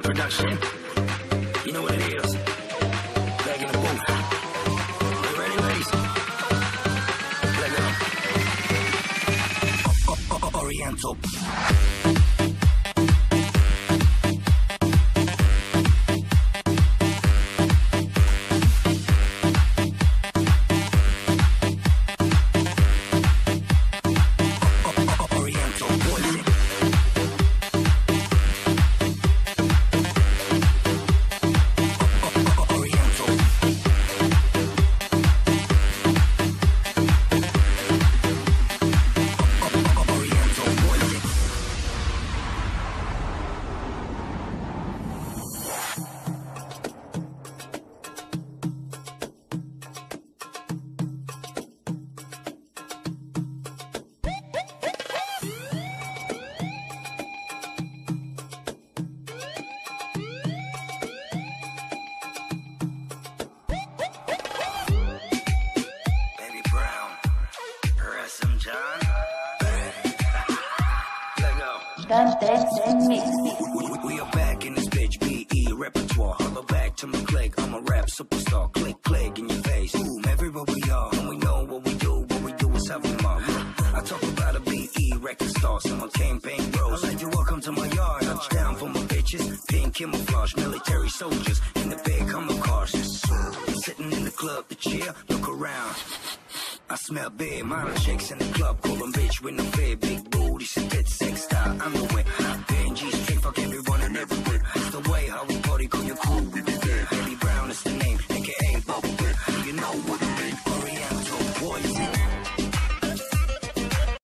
production. You know what it is. Back in the booth. You ready, ladies? Let go. Oriental Ransom John. Let go. We, we- we are back in this bitch, BE repertoire. Holla back to my click, I'm a rap superstar. Click, click in your face. Boom, everywhere we are. And we know what we do, what we do is a mom. I talk about a BE record star, someone campaign bros. Like you welcome to my yard. Touchdown for my bitches. Pink camouflage, military soldiers in the big Hummer cars. Sitting in the club to cheer, look around. I smell big, model chicks in the club, call them bitch with no fear, big booty, synthetic sex style, I'm the